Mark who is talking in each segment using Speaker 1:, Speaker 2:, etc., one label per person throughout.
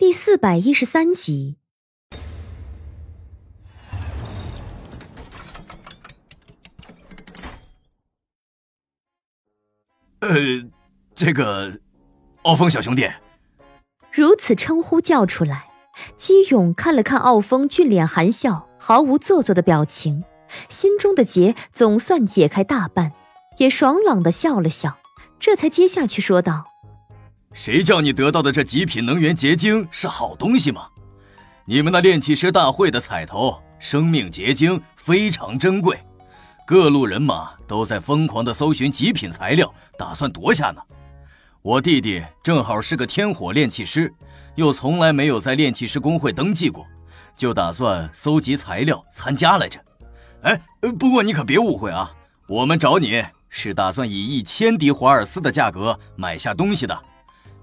Speaker 1: 第四百一十三集。
Speaker 2: 呃，这个，傲风小兄弟，
Speaker 1: 如此称呼叫出来，姬勇看了看傲风俊脸含笑、毫无做作的表情，心中的结总算解开大半，也爽朗的笑了笑，这才接下去说道：“
Speaker 2: 谁叫你得到的这极品能源结晶是好东西吗？你们那炼气师大会的彩头生命结晶非常珍贵。”各路人马都在疯狂地搜寻极品材料，打算夺下呢。我弟弟正好是个天火炼气师，又从来没有在炼气师工会登记过，就打算搜集材料参加来着。哎，不过你可别误会啊，我们找你是打算以一千滴华尔斯的价格买下东西的。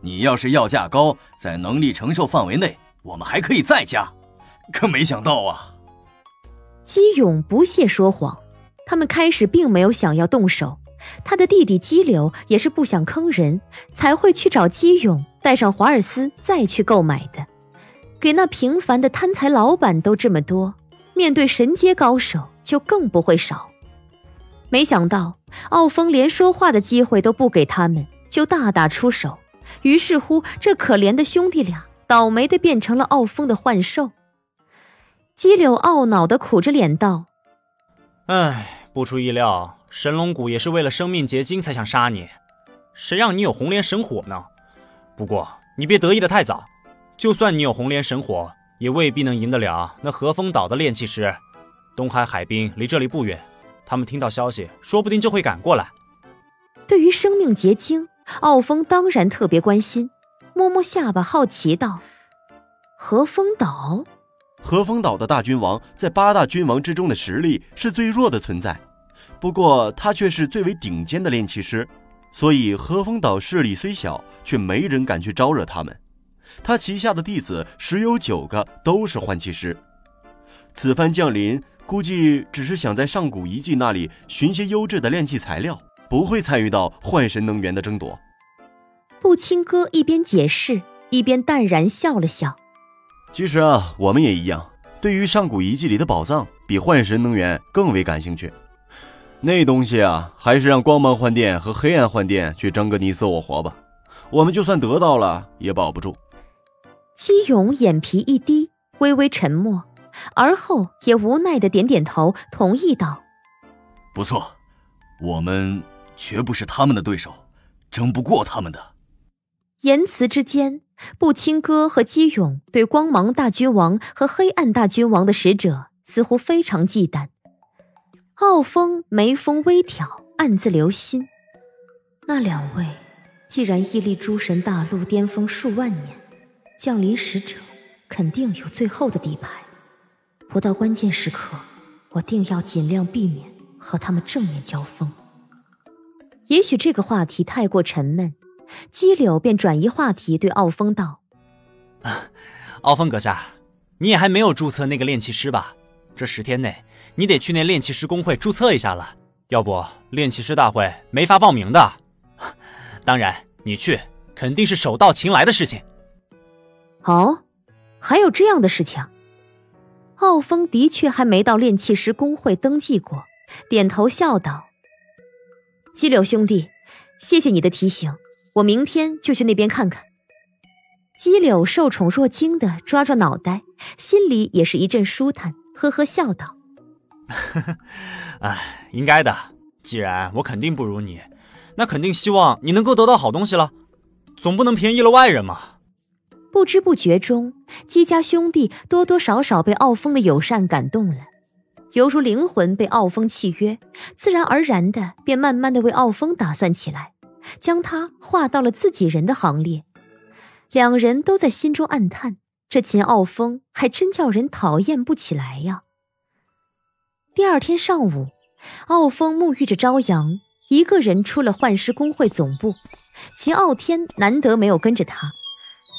Speaker 2: 你要是要价高，在能力承受范围内，我们还可以再加。可没想到啊，
Speaker 1: 姬勇不屑说谎。他们开始并没有想要动手，他的弟弟姬柳也是不想坑人，才会去找姬勇，带上华尔斯再去购买的。给那平凡的贪财老板都这么多，面对神阶高手就更不会少。没想到奥风连说话的机会都不给他们，就大打出手。于是乎，这可怜的兄弟俩倒霉的变成了傲风的幻兽。姬柳懊恼的苦着脸道：“
Speaker 3: 唉。”不出意料，神龙谷也是为了生命结晶才想杀你，谁让你有红莲神火呢？不过你别得意的太早，就算你有红莲神火，也未必能赢得了那和风岛的炼气师。东海海滨离这里不远，他们听到消息，说不定就会赶过来。
Speaker 1: 对于生命结晶，傲风当然特别关心，摸摸下巴，好奇道：“和风岛，
Speaker 4: 和风岛的大君王在八大君王之中的实力是最弱的存在。”不过他却是最为顶尖的炼气师，所以和风岛势力虽小，却没人敢去招惹他们。他旗下的弟子十有九个都是幻气师。此番降临，估计只是想在上古遗迹那里寻些优质的炼气材料，不会参与到幻神能源的争夺。
Speaker 1: 不清哥一边解释，一边淡然笑了笑。
Speaker 4: 其实啊，我们也一样，对于上古遗迹里的宝藏，比幻神能源更为感兴趣。那东西啊，还是让光芒幻殿和黑暗幻殿去争个你死我活吧。我们就算得到了，也保不住。
Speaker 1: 姬勇眼皮一低，微微沉默，而后也无奈的点点头，同意道：“
Speaker 2: 不错，我们绝不是他们的对手，争不过他们的。”
Speaker 1: 言辞之间，不清哥和姬勇对光芒大君王和黑暗大君王的使者似乎非常忌惮。傲风眉峰微挑，暗自留心。那两位既然屹立诸神大陆巅峰数万年，降临使者肯定有最后的底牌。不到关键时刻，我定要尽量避免和他们正面交锋。也许这个话题太过沉闷，姬柳便转移话题，对傲风道：“
Speaker 3: 傲风阁下，你也还没有注册那个炼气师吧？这十天内。”你得去那炼气师工会注册一下了，要不炼气师大会没法报名的。当然，你去肯定是手到擒来的事情。
Speaker 1: 哦，还有这样的事情？傲风的确还没到炼气师工会登记过，点头笑道：“激柳兄弟，谢谢你的提醒，我明天就去那边看看。”激柳受宠若惊的抓抓脑袋，心里也是一阵舒坦，呵呵笑道。
Speaker 3: 呵呵，哎，应该的。既然我肯定不如你，那肯定希望你能够得到好东西了，总不能便宜了外人嘛。
Speaker 1: 不知不觉中，姬家兄弟多多少少被傲风的友善感动了，犹如灵魂被傲风契约，自然而然的便慢慢的为傲风打算起来，将他划到了自己人的行列。两人都在心中暗叹：这秦傲风还真叫人讨厌不起来呀。第二天上午，傲风沐浴着朝阳，一个人出了幻师工会总部。秦傲天难得没有跟着他，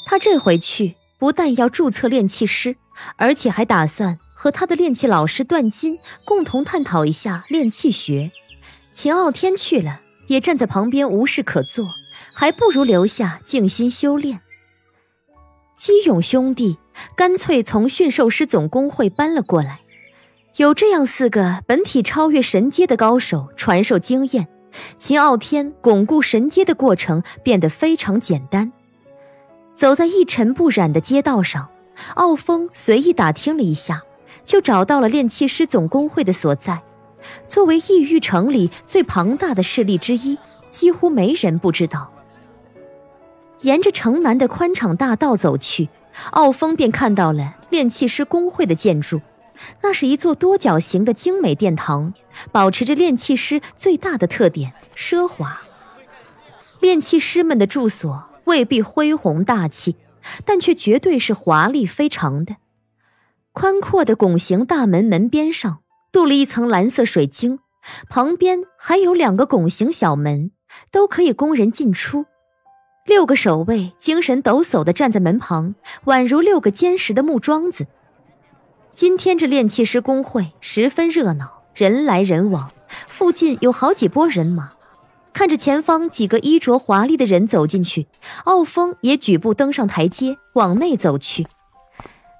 Speaker 1: 他这回去不但要注册炼气师，而且还打算和他的炼气老师段金共同探讨一下炼气学。秦傲天去了，也站在旁边无事可做，还不如留下静心修炼。姬勇兄弟干脆从驯兽师总工会搬了过来。有这样四个本体超越神阶的高手传授经验，秦傲天巩固神阶的过程变得非常简单。走在一尘不染的街道上，傲风随意打听了一下，就找到了炼气师总工会的所在。作为异域城里最庞大的势力之一，几乎没人不知道。沿着城南的宽敞大道走去，傲风便看到了炼气师工会的建筑。那是一座多角形的精美殿堂，保持着炼气师最大的特点——奢华。炼气师们的住所未必恢宏大气，但却绝对是华丽非常的。宽阔的拱形大门门边上镀了一层蓝色水晶，旁边还有两个拱形小门，都可以供人进出。六个守卫精神抖擞地站在门旁，宛如六个坚实的木桩子。今天这炼气师工会十分热闹，人来人往，附近有好几拨人马。看着前方几个衣着华丽的人走进去，傲风也举步登上台阶，往内走去。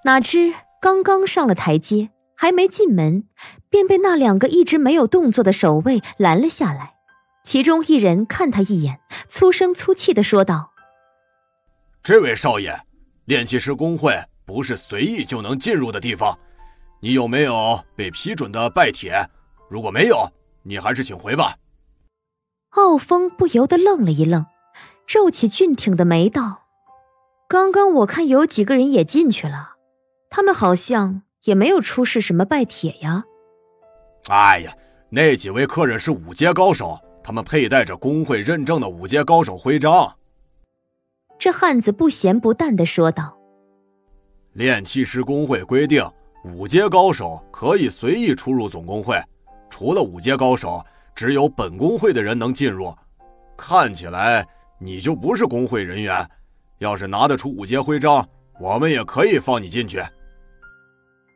Speaker 1: 哪知刚刚上了台阶，还没进门，便被那两个一直没有动作的守卫拦了下来。其中一人看他一眼，粗声粗气的说道：“
Speaker 5: 这位少爷，炼气师工会不是随意就能进入的地方，你有没有被批准的拜帖？如果没有，你还是请回吧。”
Speaker 1: 傲风不由得愣了一愣，皱起俊挺的眉道：“刚刚我看有几个人也进去了，他们好像也没有出示什么拜帖呀。”
Speaker 5: 哎呀，那几位客人是五阶高手。他们佩戴着工会认证的五阶高手徽章。
Speaker 1: 这汉子不咸不淡的说道：“
Speaker 5: 炼气师工会规定，五阶高手可以随意出入总工会，除了五阶高手，只有本工会的人能进入。看起来你就不是工会人员，要是拿得出五阶徽章，我们也可以放你进去。”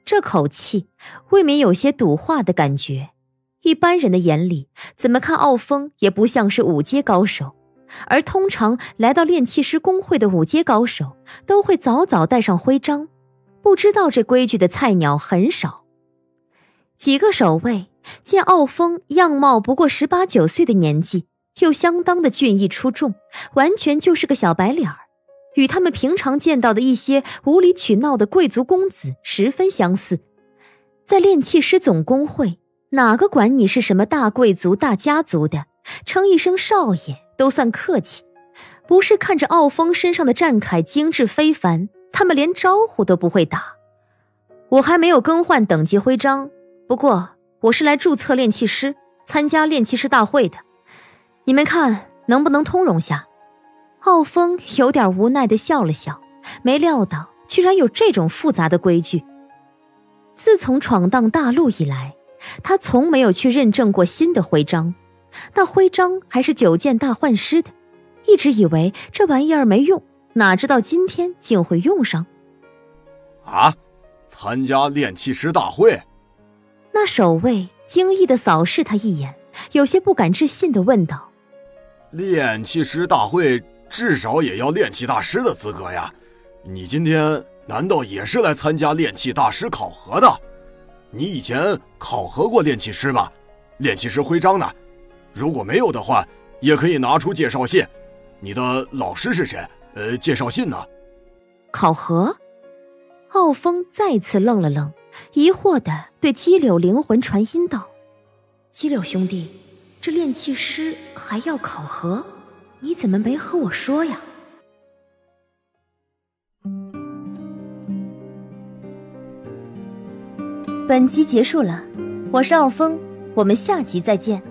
Speaker 1: 这口气未免有些赌话的感觉。一般人的眼里，怎么看傲风也不像是五阶高手，而通常来到炼气师工会的五阶高手都会早早带上徽章。不知道这规矩的菜鸟很少。几个守卫见傲风样貌不过十八九岁的年纪，又相当的俊逸出众，完全就是个小白脸儿，与他们平常见到的一些无理取闹的贵族公子十分相似。在炼气师总工会。哪个管你是什么大贵族、大家族的，称一声少爷都算客气。不是看着傲风身上的战铠精致非凡，他们连招呼都不会打。我还没有更换等级徽章，不过我是来注册炼气师，参加炼气师大会的。你们看能不能通融下？傲风有点无奈的笑了笑，没料到居然有这种复杂的规矩。自从闯荡大陆以来。他从没有去认证过新的徽章，那徽章还是九剑大幻师的，一直以为这玩意儿没用，哪知道今天竟会用上。
Speaker 5: 啊！参加炼气师大会？
Speaker 1: 那守卫惊异的扫视他一眼，有些不敢置信的问道：“
Speaker 5: 炼气师大会至少也要炼气大师的资格呀？你今天难道也是来参加炼气大师考核的？”你以前考核过炼气师吧？炼气师徽章呢？如果没有的话，也可以拿出介绍信。你的老师是谁？呃，介绍信呢？
Speaker 1: 考核？傲风再次愣了愣，疑惑的对激柳灵魂传音道：“激柳兄弟，这炼气师还要考核？你怎么没和我说呀？”本集结束了，我是傲风，我们下集再见。